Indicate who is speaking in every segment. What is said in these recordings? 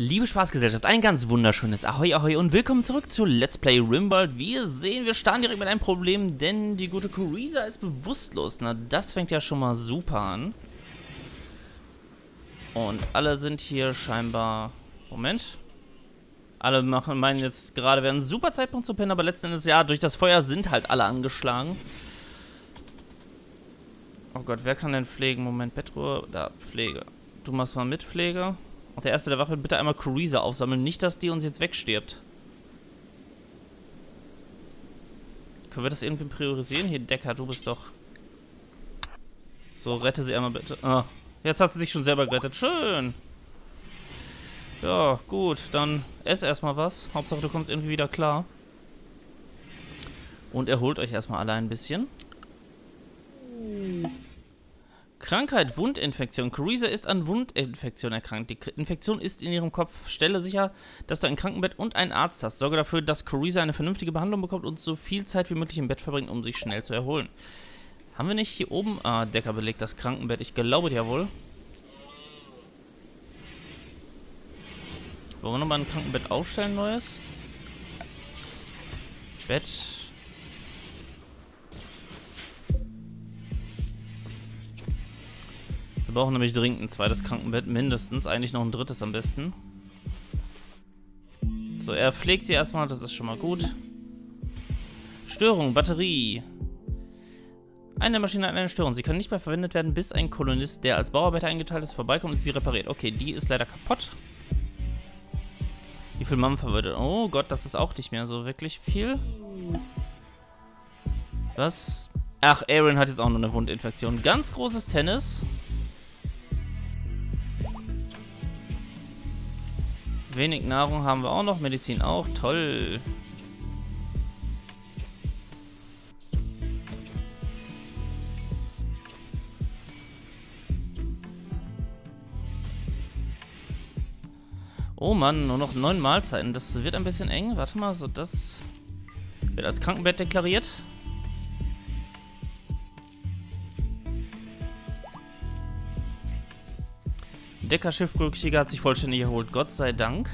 Speaker 1: Liebe Spaßgesellschaft, ein ganz wunderschönes Ahoi Ahoi und willkommen zurück zu Let's Play Rimworld. Wir sehen, wir starten direkt mit einem Problem, denn die gute Kuriza ist bewusstlos. Na, das fängt ja schon mal super an. Und alle sind hier scheinbar... Moment. Alle machen, meinen jetzt gerade, wäre ein super Zeitpunkt zu pennen, aber letzten Endes, ja, durch das Feuer sind halt alle angeschlagen. Oh Gott, wer kann denn pflegen? Moment, Bettruhe, da, Pflege. Du machst mal mit, Pflege. Und der Erste der Wache bitte einmal Cruiser aufsammeln. Nicht, dass die uns jetzt wegstirbt. Können wir das irgendwie priorisieren? Hier, Decker, du bist doch... So, rette sie einmal bitte. Ah, jetzt hat sie sich schon selber gerettet. Schön. Ja, gut. Dann ess erstmal was. Hauptsache, du kommst irgendwie wieder klar. Und erholt euch erstmal alle ein bisschen. Krankheit, Wundinfektion. Carissa ist an Wundinfektion erkrankt. Die Infektion ist in ihrem Kopf. Stelle sicher, dass du ein Krankenbett und einen Arzt hast. Sorge dafür, dass Carissa eine vernünftige Behandlung bekommt und so viel Zeit wie möglich im Bett verbringt, um sich schnell zu erholen. Haben wir nicht hier oben... Ah, Decker belegt das Krankenbett. Ich glaube ja wohl. Wollen wir nochmal ein Krankenbett aufstellen, neues? Bett... Wir brauchen nämlich dringend ein zweites Krankenbett, mindestens. Eigentlich noch ein drittes am besten. So, er pflegt sie erstmal, das ist schon mal gut. Störung, Batterie. Eine Maschine hat eine Störung. Sie kann nicht mehr verwendet werden, bis ein Kolonist, der als Bauarbeiter eingeteilt ist, vorbeikommt und sie repariert. Okay, die ist leider kaputt. Wie viel Mampfer würde... Oh Gott, das ist auch nicht mehr so wirklich viel. Was? Ach, Aaron hat jetzt auch noch eine Wundinfektion. Ganz großes Tennis. Wenig Nahrung haben wir auch noch, Medizin auch, toll. Oh Mann, nur noch neun Mahlzeiten. Das wird ein bisschen eng. Warte mal, so das wird als Krankenbett deklariert. Decker Schiffbrückjäger hat sich vollständig erholt, Gott sei Dank.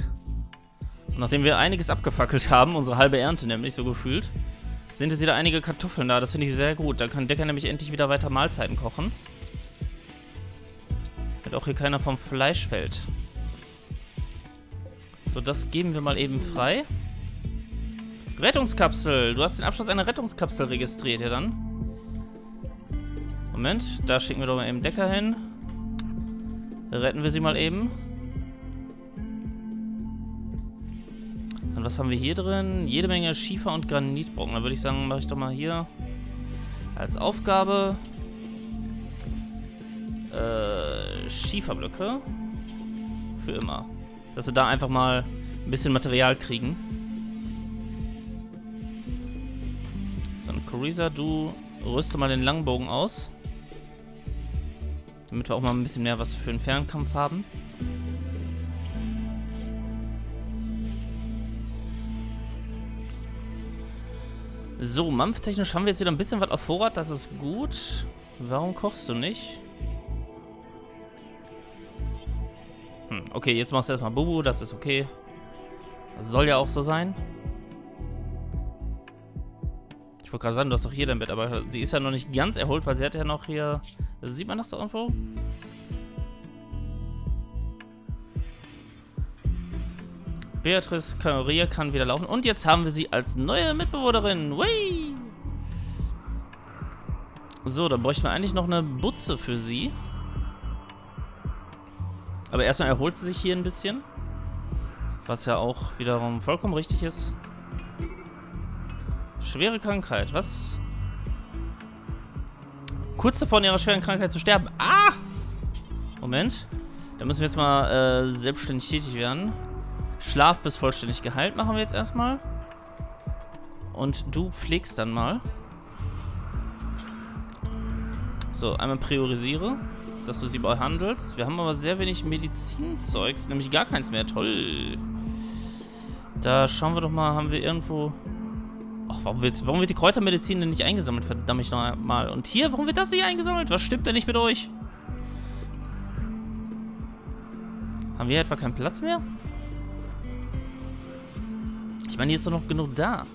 Speaker 1: Und nachdem wir einiges abgefackelt haben, unsere halbe Ernte nämlich so gefühlt, sind jetzt wieder einige Kartoffeln da. Das finde ich sehr gut. Da kann Decker nämlich endlich wieder weiter Mahlzeiten kochen. Damit auch hier keiner vom Fleisch fällt. So, das geben wir mal eben frei. Rettungskapsel. Du hast den Abschluss einer Rettungskapsel registriert, ja dann. Moment, da schicken wir doch mal eben Decker hin. Retten wir sie mal eben. Dann was haben wir hier drin? Jede Menge Schiefer und Granitbrocken. Da würde ich sagen, mache ich doch mal hier als Aufgabe äh, Schieferblöcke. Für immer. Dass wir da einfach mal ein bisschen Material kriegen. So, und Coriza, du rüste mal den Langbogen aus. Damit wir auch mal ein bisschen mehr was für den Fernkampf haben. So, mampftechnisch haben wir jetzt wieder ein bisschen was auf Vorrat. Das ist gut. Warum kochst du nicht? Hm, okay, jetzt machst du erstmal Bubu. Das ist okay. Das soll ja auch so sein. wollte gerade sagen, du hast doch hier dein Bett, aber sie ist ja noch nicht ganz erholt, weil sie hat ja noch hier... Sieht man das da irgendwo? Beatrice Carrier kann wieder laufen. Und jetzt haben wir sie als neue Mitbewohnerin. Whee! So, dann bräuchten wir eigentlich noch eine Butze für sie. Aber erstmal erholt sie sich hier ein bisschen. Was ja auch wiederum vollkommen richtig ist. Schwere Krankheit. Was? Kurz davor in ihrer schweren Krankheit zu sterben. Ah! Moment. Da müssen wir jetzt mal äh, selbstständig tätig werden. Schlaf bis vollständig geheilt machen wir jetzt erstmal. Und du pflegst dann mal. So, einmal priorisiere, dass du sie behandelst. Wir haben aber sehr wenig Medizinzeugs, nämlich gar keins mehr. Toll. Da schauen wir doch mal, haben wir irgendwo... Warum wird, warum wird die Kräutermedizin denn nicht eingesammelt? Verdammt noch mal. Und hier, warum wird das nicht eingesammelt? Was stimmt denn nicht mit euch? Haben wir etwa keinen Platz mehr? Ich meine, hier ist doch noch genug da.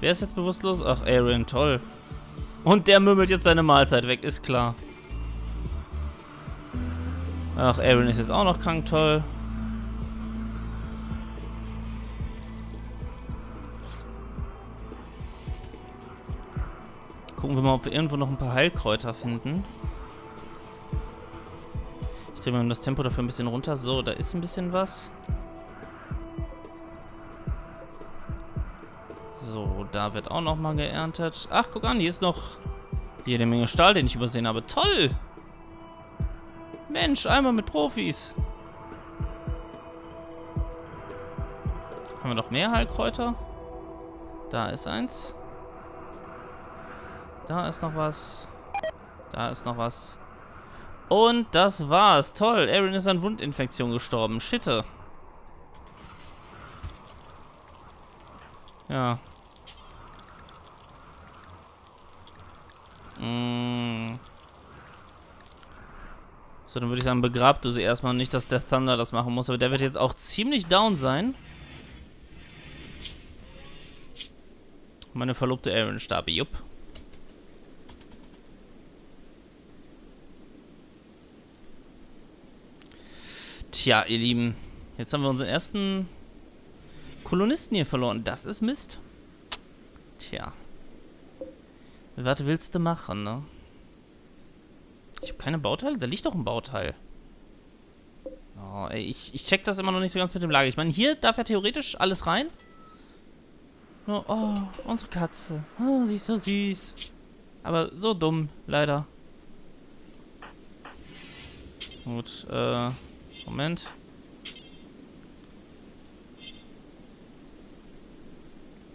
Speaker 1: Wer ist jetzt bewusstlos? Ach, Aaron, toll. Und der mümmelt jetzt seine Mahlzeit weg, ist klar. Ach, Aaron ist jetzt auch noch krank, toll. Gucken wir mal, ob wir irgendwo noch ein paar Heilkräuter finden. Ich drehe mal das Tempo dafür ein bisschen runter. So, da ist ein bisschen was. So, da wird auch noch mal geerntet. Ach, guck an, hier ist noch jede Menge Stahl, den ich übersehen habe. Toll! Mensch, einmal mit Profis. Haben wir noch mehr Heilkräuter? Da ist eins. Da ist noch was. Da ist noch was. Und das war's. Toll. Aaron ist an Wundinfektion gestorben. Schitte. Ja. Mm. So, dann würde ich sagen, begrab du sie erstmal. Nicht, dass der Thunder das machen muss. Aber der wird jetzt auch ziemlich down sein. Meine verlobte Aaron starb. Jupp. Tja, ihr Lieben. Jetzt haben wir unseren ersten Kolonisten hier verloren. Das ist Mist. Tja. Was willst du machen, ne? Ich habe keine Bauteile? Da liegt doch ein Bauteil. Oh, ey, ich, ich check das immer noch nicht so ganz mit dem Lager. Ich meine, hier darf ja theoretisch alles rein. Oh, oh, unsere Katze. Oh, sie ist so süß. Aber so dumm, leider. Gut, äh, Moment.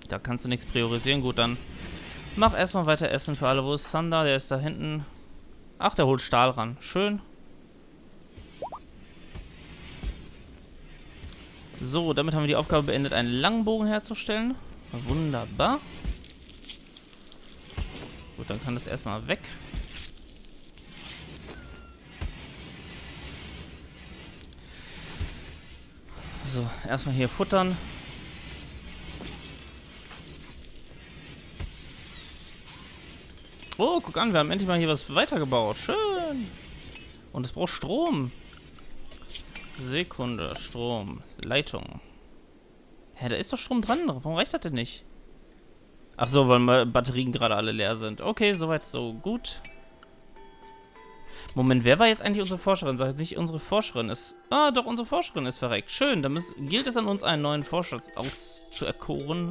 Speaker 1: Da kannst du nichts priorisieren. Gut, dann mach erstmal weiter Essen für alle. Wo ist Thunder? Der ist da hinten. Ach, der holt Stahl ran. Schön. So, damit haben wir die Aufgabe beendet, einen langen Bogen herzustellen. Wunderbar. Gut, dann kann das erstmal weg. So, erstmal hier futtern. Oh, guck an, wir haben endlich mal hier was weitergebaut. Schön. Und es braucht Strom. Sekunde, Strom. Leitung. Hä, da ist doch Strom dran. Warum reicht das denn nicht? Ach so, weil Batterien gerade alle leer sind. Okay, soweit so gut. Moment, wer war jetzt eigentlich unsere Forscherin? Sag jetzt nicht, unsere Forscherin ist... Ah, doch, unsere Forscherin ist verreckt. Schön, dann gilt es an uns, einen neuen Forscher auszuerkoren.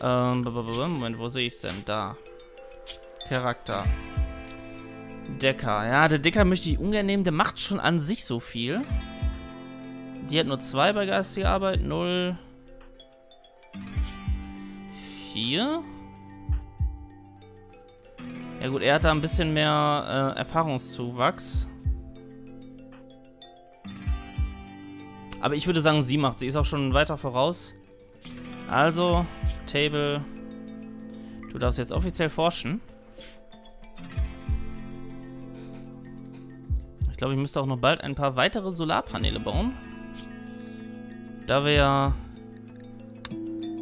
Speaker 1: Ähm, Moment, wo sehe ich es denn? Da. Charakter. Decker. Ja, der Decker möchte ich ungern nehmen. Der macht schon an sich so viel. Die hat nur zwei bei geistiger Arbeit. Null. Vier. Ja gut, er hat da ein bisschen mehr äh, Erfahrungszuwachs. Aber ich würde sagen, sie macht. Sie ist auch schon weiter voraus. Also, Table. Du darfst jetzt offiziell forschen. Ich glaube, ich müsste auch noch bald ein paar weitere Solarpaneele bauen. Da wir ja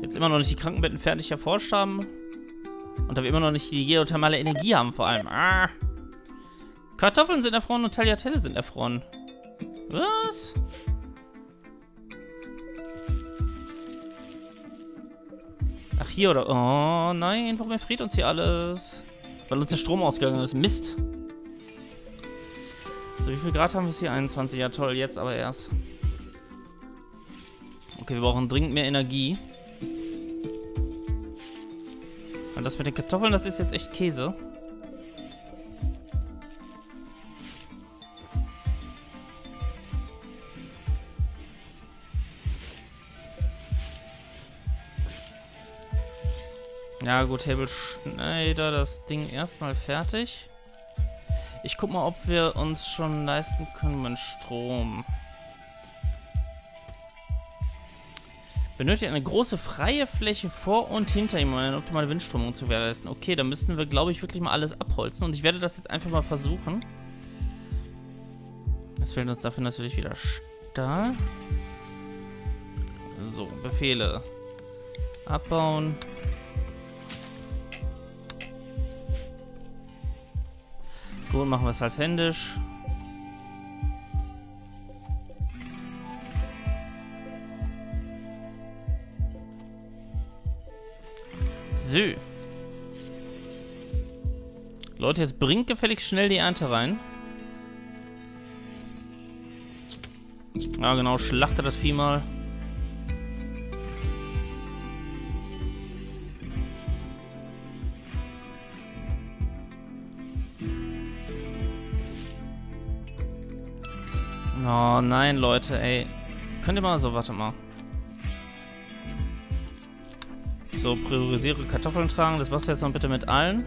Speaker 1: jetzt immer noch nicht die Krankenbetten fertig erforscht haben. Und da wir immer noch nicht die geothermale Energie haben, vor allem. Ah. Kartoffeln sind erfroren und Tagliatelle sind erfroren. Was? Ach, hier oder... Oh, nein, warum erfriert uns hier alles? Weil uns der Strom ausgegangen ist. Mist. So, wie viel Grad haben wir es hier? 21. Ja, toll, jetzt aber erst. Okay, wir brauchen dringend mehr Energie. Und das mit den Kartoffeln, das ist jetzt echt Käse. Ja gut, Table Schneider, das Ding erstmal fertig. Ich guck mal, ob wir uns schon leisten können mit Strom. Benötigt eine große freie Fläche vor und hinter ihm, um eine optimale Windströmung zu gewährleisten. Okay, dann müssten wir, glaube ich, wirklich mal alles abholzen. Und ich werde das jetzt einfach mal versuchen. Es fehlt uns dafür natürlich wieder Stahl. So, Befehle. Abbauen. Gut, machen wir es halt händisch. So. Leute, jetzt bringt gefälligst schnell die Ernte rein. Ja, genau, schlachte das Vieh mal. Nein, Leute, ey. Könnt ihr mal so, warte mal. So, priorisiere Kartoffeln tragen. Das machst jetzt mal bitte mit allen.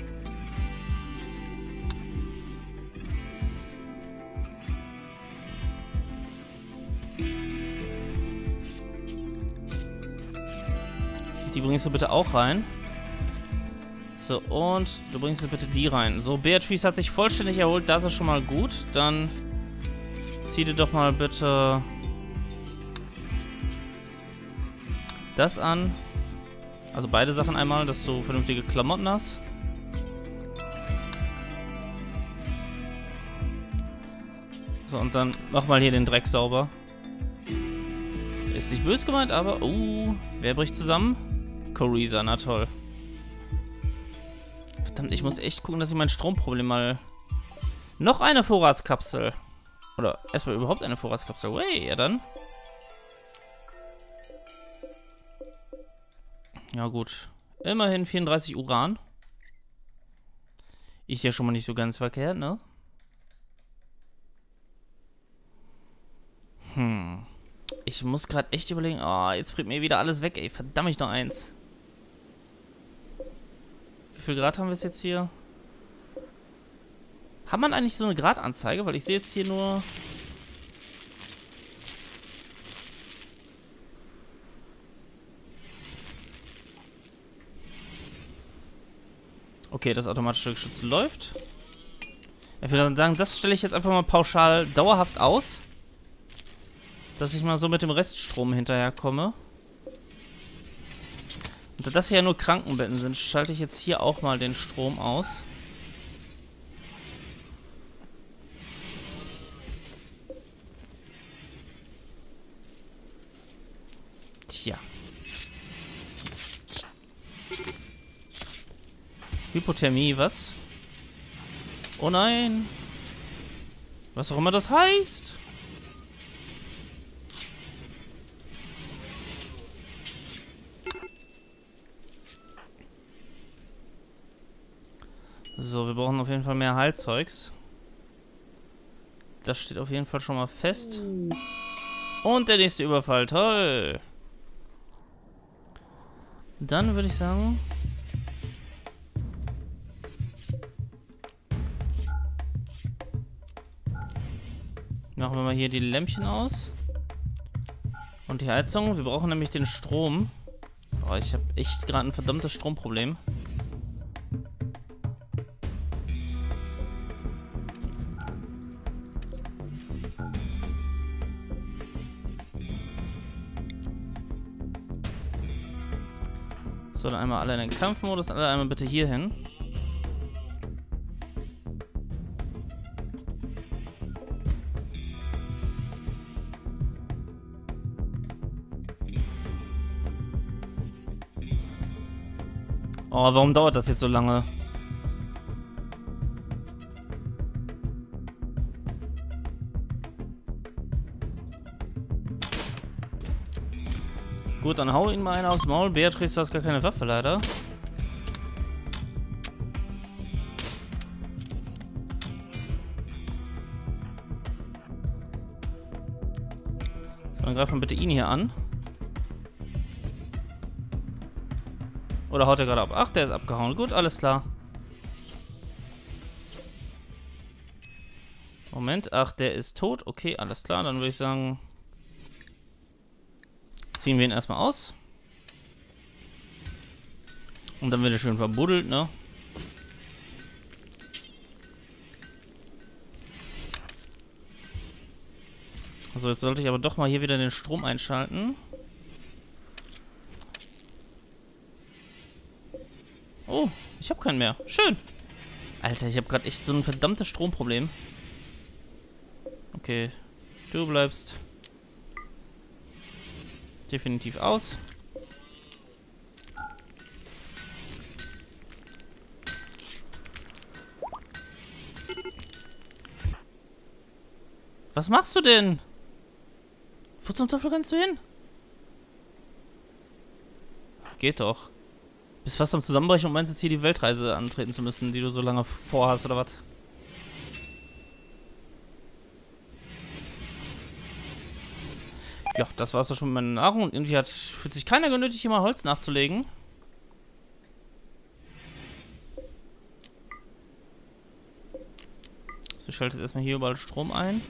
Speaker 1: Die bringst du bitte auch rein. So, und du bringst bitte die rein. So, Beatrice hat sich vollständig erholt. Das ist schon mal gut. Dann zieh dir doch mal bitte das an. Also beide Sachen einmal, dass du vernünftige Klamotten hast. So, und dann mach mal hier den Dreck sauber. Ist nicht böse gemeint, aber... Uh, wer bricht zusammen? Coriza, na toll. Verdammt, ich muss echt gucken, dass ich mein Stromproblem mal... Noch eine Vorratskapsel. Oder erstmal überhaupt eine Vorratskapsel. Way, ja dann. Ja gut. Immerhin 34 Uran. Ist ja schon mal nicht so ganz verkehrt, ne? Hm. Ich muss gerade echt überlegen. Oh, jetzt friert mir wieder alles weg, ey. Verdammt ich noch eins. Wie viel Grad haben wir jetzt hier? Hat man eigentlich so eine Gradanzeige? Weil ich sehe jetzt hier nur Okay, das automatische Geschütz läuft. Ich würde dann sagen, das stelle ich jetzt einfach mal pauschal dauerhaft aus. Dass ich mal so mit dem Reststrom hinterherkomme. Und da das hier ja nur Krankenbetten sind, schalte ich jetzt hier auch mal den Strom aus. Tja. Hypothermie, was? Oh nein. Was auch immer das heißt. So, wir brauchen auf jeden Fall mehr Heilzeugs. Das steht auf jeden Fall schon mal fest. Und der nächste Überfall, toll. Dann würde ich sagen, mal hier die Lämpchen aus. Und die Heizung. Wir brauchen nämlich den Strom. Boah, ich habe echt gerade ein verdammtes Stromproblem. So, dann einmal alle in den Kampfmodus, alle einmal bitte hier hin. Oh, warum dauert das jetzt so lange? Gut, dann hau ihn mal einer aufs Maul. Beatrice, du hast gar keine Waffe, leider. Dann greifen wir bitte ihn hier an. Oder haut er gerade ab? Ach, der ist abgehauen. Gut, alles klar. Moment, ach, der ist tot. Okay, alles klar. Dann würde ich sagen, ziehen wir ihn erstmal aus. Und dann wird er schön verbuddelt, ne? So, jetzt sollte ich aber doch mal hier wieder den Strom einschalten. Oh, ich habe keinen mehr. Schön. Alter, ich habe gerade echt so ein verdammtes Stromproblem. Okay, du bleibst definitiv aus. Was machst du denn? Wo zum Teufel rennst du hin? Geht doch. Bist fast am Zusammenbrechen und meinst jetzt hier die Weltreise antreten zu müssen, die du so lange vorhast, oder was? Ja, das war's doch schon mit meiner Nahrung und irgendwie hat, fühlt sich keiner genötigt, hier mal Holz nachzulegen. So, ich schalte jetzt erstmal hier überall Strom ein.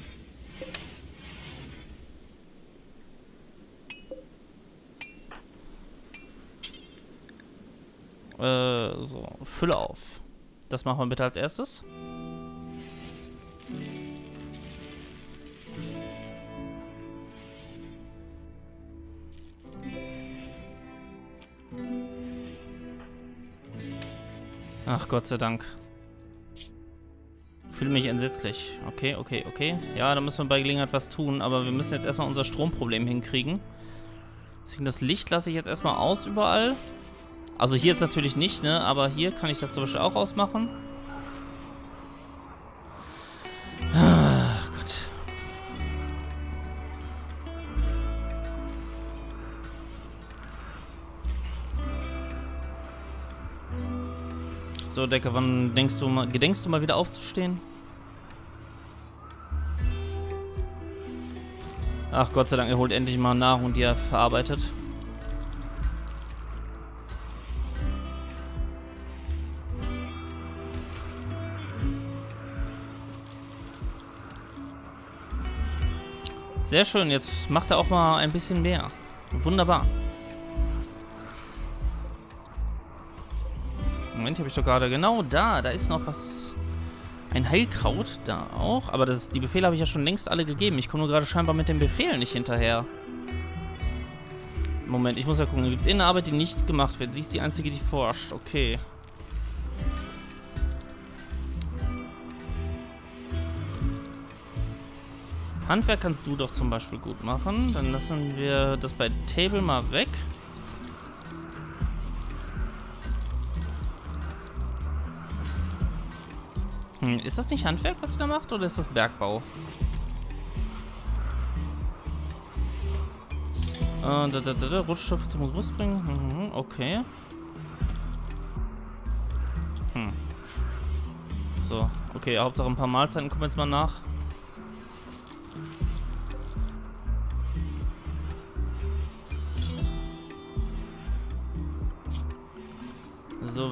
Speaker 1: Äh, so, Fülle auf. Das machen wir bitte als erstes. Ach, Gott sei Dank. Fühle mich entsetzlich. Okay, okay, okay. Ja, da müssen wir bei Gelegenheit was tun, aber wir müssen jetzt erstmal unser Stromproblem hinkriegen. Deswegen das Licht lasse ich jetzt erstmal aus überall. Also hier jetzt natürlich nicht, ne? Aber hier kann ich das zum Beispiel auch ausmachen. Ach Gott. So, Decker, wann denkst du mal, gedenkst du mal wieder aufzustehen? Ach Gott sei Dank, er holt endlich mal Nahrung, die er verarbeitet. Sehr schön, jetzt macht er auch mal ein bisschen mehr. Wunderbar. Moment, habe ich doch gerade genau da. Da ist noch was. Ein Heilkraut da auch. Aber das, die Befehle habe ich ja schon längst alle gegeben. Ich komme nur gerade scheinbar mit den Befehlen nicht hinterher. Moment, ich muss ja gucken. Gibt es irgendeine Arbeit, die nicht gemacht wird? Sie ist die einzige, die forscht. Okay. Handwerk kannst du doch zum Beispiel gut machen. Dann lassen wir das bei Table mal weg. Hm, ist das nicht Handwerk, was sie da macht, oder ist das Bergbau? Äh, da, da, da, da, Rutschstoffe zum Gerüst bringen. Mhm, okay. Hm. So, okay, Hauptsache ein paar Mahlzeiten kommen jetzt mal nach.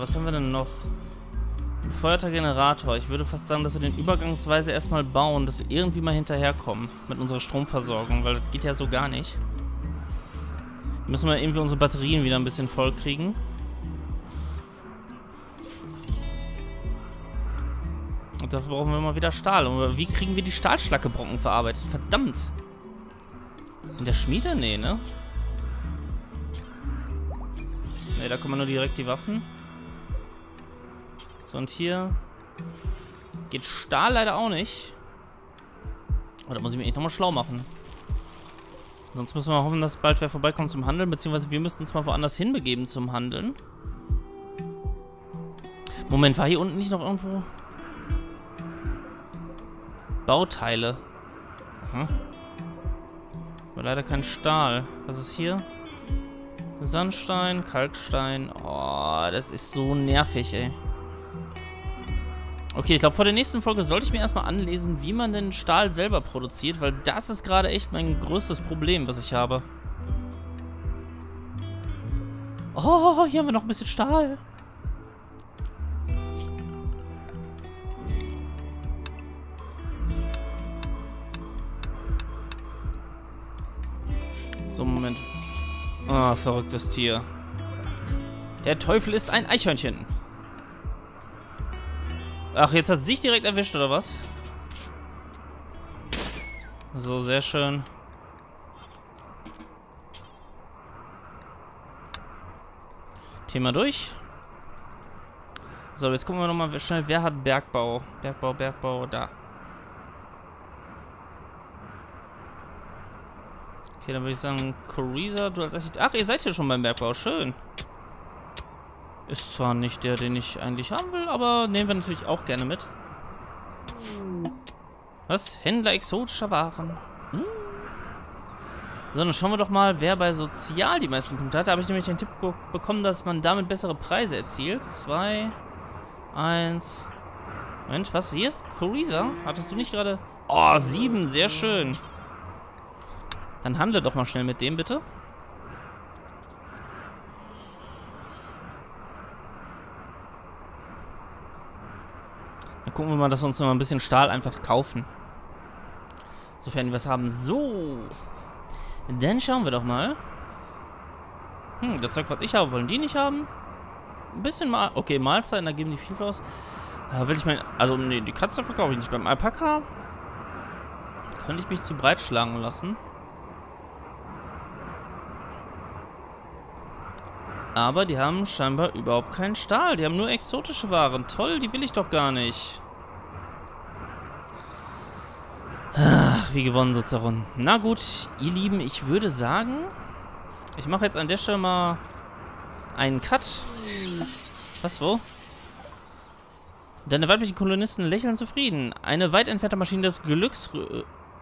Speaker 1: Was haben wir denn noch? Befeuerter Generator. Ich würde fast sagen, dass wir den übergangsweise erstmal bauen, dass wir irgendwie mal hinterherkommen mit unserer Stromversorgung, weil das geht ja so gar nicht. Müssen wir irgendwie unsere Batterien wieder ein bisschen voll kriegen. Und dafür brauchen wir mal wieder Stahl. Und wie kriegen wir die Stahlschlackebrocken verarbeitet? Verdammt! In der Schmiede? Nee, ne? Ne, da kommen nur direkt die Waffen. So, und hier geht Stahl leider auch nicht. Oh, da muss ich mich echt nochmal schlau machen. Sonst müssen wir hoffen, dass bald wer vorbeikommt zum Handeln, beziehungsweise wir müssten uns mal woanders hinbegeben zum Handeln. Moment, war hier unten nicht noch irgendwo... Bauteile. Aha. Aber leider kein Stahl. Was ist hier? Sandstein, Kalkstein. Oh, das ist so nervig, ey. Okay, ich glaube, vor der nächsten Folge sollte ich mir erstmal anlesen, wie man den Stahl selber produziert, weil das ist gerade echt mein größtes Problem, was ich habe. Oh, hier haben wir noch ein bisschen Stahl. So, Moment. Ah, oh, verrücktes Tier. Der Teufel ist ein Eichhörnchen. Ach, jetzt hat es dich direkt erwischt, oder was? So, sehr schön. Thema durch. So, jetzt gucken wir nochmal schnell, wer hat Bergbau? Bergbau, Bergbau, da. Okay, dann würde ich sagen, Coriza, du als Architekt. Ach, ihr seid hier schon beim Bergbau, schön. Ist zwar nicht der, den ich eigentlich haben will, aber nehmen wir natürlich auch gerne mit. Was? Händler exotischer Waren. Hm. So, dann schauen wir doch mal, wer bei Sozial die meisten Punkte hat. Da habe ich nämlich den Tipp bekommen, dass man damit bessere Preise erzielt. Zwei, eins. Moment, was? Hier? Coriza? Hattest du nicht gerade... Oh, sieben, sehr schön. Dann handle doch mal schnell mit dem, bitte. Gucken wir mal, dass wir uns noch mal ein bisschen Stahl einfach kaufen. Sofern wir es haben. So. Dann schauen wir doch mal. Hm, das Zeug, was ich habe, wollen die nicht haben? Ein bisschen mal. Okay, Mahlzeiten, da geben die viel aus. Da will ich mein. Also, nee, die Katze verkaufe ich nicht. Beim Alpaka könnte ich mich zu breit schlagen lassen. Aber die haben scheinbar überhaupt keinen Stahl. Die haben nur exotische Waren. Toll, die will ich doch gar nicht. Wie gewonnen sozusagen. Na gut, ihr Lieben, ich würde sagen, ich mache jetzt an der Stelle mal einen Cut. Was, wo? Deine weiblichen Kolonisten lächeln zufrieden. Eine weit entfernte Maschine des Glücks...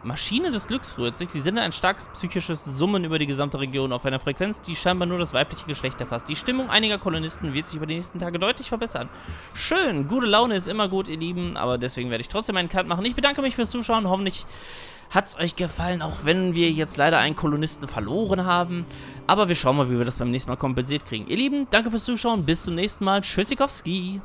Speaker 1: Maschine des Glücks rührt sich. Sie sendet ein starkes psychisches Summen über die gesamte Region auf einer Frequenz, die scheinbar nur das weibliche Geschlecht erfasst. Die Stimmung einiger Kolonisten wird sich über die nächsten Tage deutlich verbessern. Schön, gute Laune ist immer gut, ihr Lieben, aber deswegen werde ich trotzdem einen Cut machen. Ich bedanke mich fürs Zuschauen, hoffentlich hat es euch gefallen, auch wenn wir jetzt leider einen Kolonisten verloren haben. Aber wir schauen mal, wie wir das beim nächsten Mal kompensiert kriegen. Ihr Lieben, danke fürs Zuschauen, bis zum nächsten Mal. Tschüssikowski!